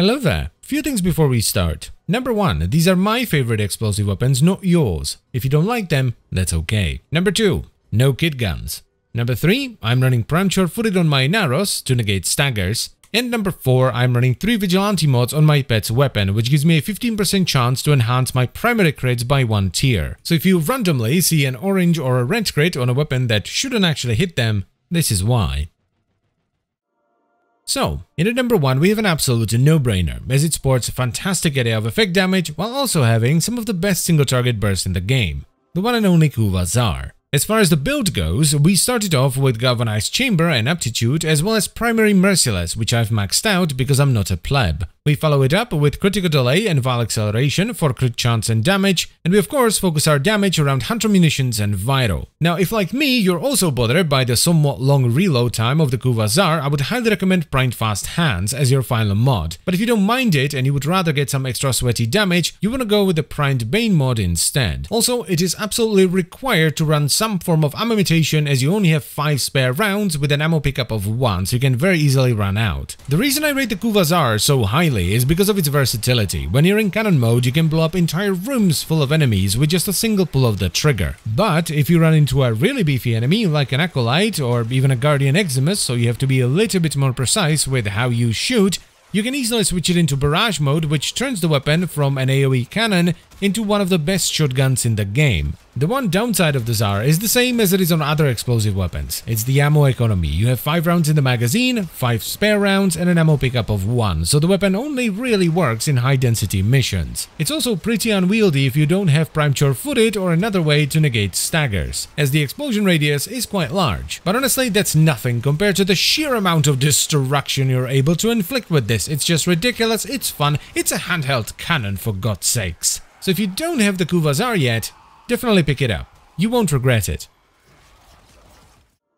Hello there. Few things before we start. Number one, these are my favorite explosive weapons, not yours. If you don't like them, that's okay. Number two, no kit guns. Number three, I'm running prime sure-footed on my Inaros to negate staggers. And number 4, I'm running 3 Vigilante mods on my pet's weapon, which gives me a 15% chance to enhance my primary crits by 1 tier. So if you randomly see an orange or a red crit on a weapon that shouldn't actually hit them, this is why. So, in at number 1 we have an absolute no-brainer, as it sports a fantastic area of effect damage while also having some of the best single target bursts in the game, the one and only Kuva Zarr. As far as the build goes, we started off with Galvanized Chamber and Aptitude as well as Primary Merciless, which I've maxed out because I'm not a pleb. We follow it up with critical delay and Vile acceleration for crit chance and damage, and we of course focus our damage around hunter munitions and viral. Now if like me you're also bothered by the somewhat long reload time of the Kuva Zarr, I would highly recommend Primed Fast Hands as your final mod. But if you don't mind it and you would rather get some extra sweaty damage, you wanna go with the Primed Bane mod instead. Also, it is absolutely required to run some form of ammo mutation as you only have 5 spare rounds with an ammo pickup of 1, so you can very easily run out. The reason I rate the Kuva Zarr so highly is because of its versatility. When you're in cannon mode, you can blow up entire rooms full of enemies with just a single pull of the trigger. But if you run into a really beefy enemy like an Acolyte or even a Guardian Eximus, so you have to be a little bit more precise with how you shoot, you can easily switch it into barrage mode which turns the weapon from an AoE cannon into one of the best shotguns in the game. The one downside of the Zarr is the same as it is on other explosive weapons. It's the ammo economy. You have 5 rounds in the magazine, 5 spare rounds and an ammo pickup of 1, so the weapon only really works in high density missions. It's also pretty unwieldy if you don't have prime sure-footed or another way to negate staggers, as the explosion radius is quite large. But honestly that's nothing compared to the sheer amount of destruction you're able to inflict with this. It's just ridiculous, it's fun, it's a handheld cannon for god's sakes. So if you don't have the Kuva Zarr yet, definitely pick it up. You won't regret it.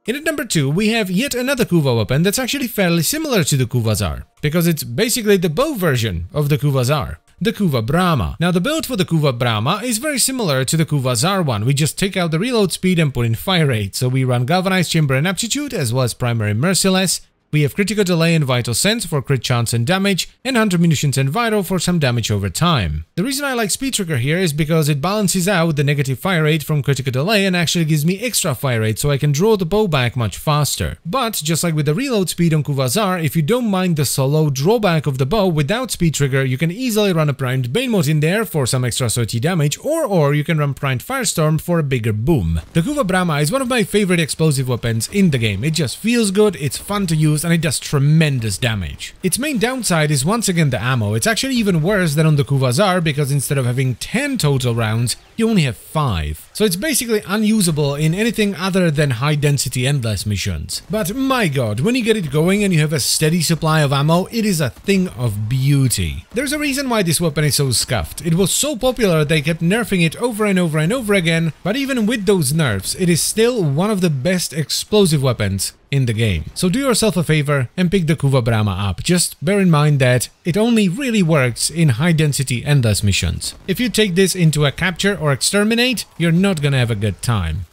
In at number 2, we have yet another Kuva weapon that's actually fairly similar to the Kuva Zarr, because it's basically the bow version of the Kuva Zarr, the Kuva Bramma. Now the build for the Kuva Bramma is very similar to the Kuva Zarr one, we just take out the reload speed and put in fire rate, so we run Galvanized Chamber and Aptitude as well as Primary Merciless, we have critical delay and vital sense for crit chance and damage, and hunter munitions and viral for some damage over time. The reason I like speed trigger here is because it balances out the negative fire rate from critical delay and actually gives me extra fire rate so I can draw the bow back much faster. But just like with the reload speed on Kuva Zarr, if you don't mind the slow drawback of the bow without speed trigger, you can easily run a primed Bane mod in there for some extra 30 damage, or or you can run primed Firestorm for a bigger boom. The Kuva Bramma is one of my favorite explosive weapons in the game. It just feels good, it's fun to use, and it does tremendous damage. Its main downside is once again the ammo. It's actually even worse than on the Kuva Zarr because instead of having 10 total rounds, you only have 5. So it's basically unusable in anything other than high density endless missions. But my god, when you get it going and you have a steady supply of ammo, it is a thing of beauty. There's a reason why this weapon is so scuffed. It was so popular they kept nerfing it over and over and over again, but even with those nerfs, it is still one of the best explosive weapons in the game. So do yourself a favor and pick the Kuva Bramma up. Just bear in mind that it only really works in high density endless missions. If you take this into a capture or exterminate, you're not gonna have a good time.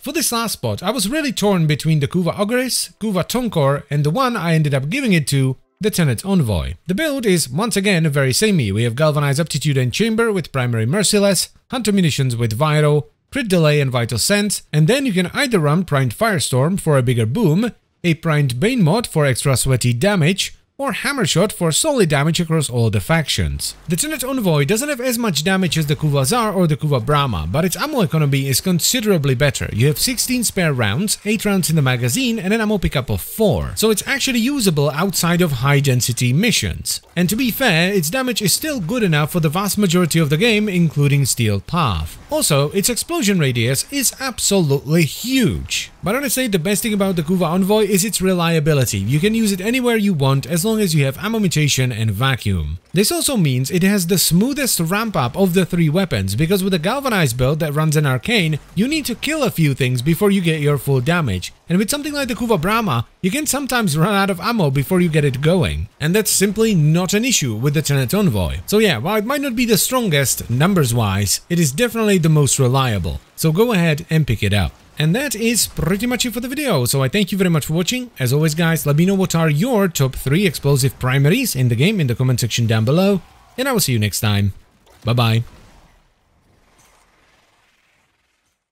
For this last spot, I was really torn between the Kuva Ogris, Kuva Tonkor, and the one I ended up giving it to, the Tenet Envoy. The build is once again very samey. We have Galvanized Aptitude and Chamber with primary Merciless, Hunter Munitions with Viral, crit delay and vital sense, and then you can either run primed firestorm for a bigger boom, a primed bane mod for extra sweaty damage, or hammer shot for solid damage across all the factions. The Tenet Envoy doesn't have as much damage as the Kuva Zarr or the Kuva Bramma, but its ammo economy is considerably better. You have 16 spare rounds, 8 rounds in the magazine and an ammo pickup of 4, so it's actually usable outside of high density missions. And to be fair, its damage is still good enough for the vast majority of the game, including Steel Path. Also, its explosion radius is absolutely huge. But honestly, the best thing about the Kuva Envoy is its reliability. You can use it anywhere you want as long as you have ammo mutation and vacuum. This also means it has the smoothest ramp up of the three weapons because with a galvanized build that runs an arcane, you need to kill a few things before you get your full damage. And with something like the Kuva Bramma, you can sometimes run out of ammo before you get it going. And that's simply not an issue with the Tenet Envoy. So yeah, while it might not be the strongest numbers wise, it is definitely the most reliable. So go ahead and pick it up. And that is pretty much it for the video, so I thank you very much for watching. As always guys, let me know what are your top 3 explosive primaries in the game in the comment section down below, and I will see you next time. Bye bye.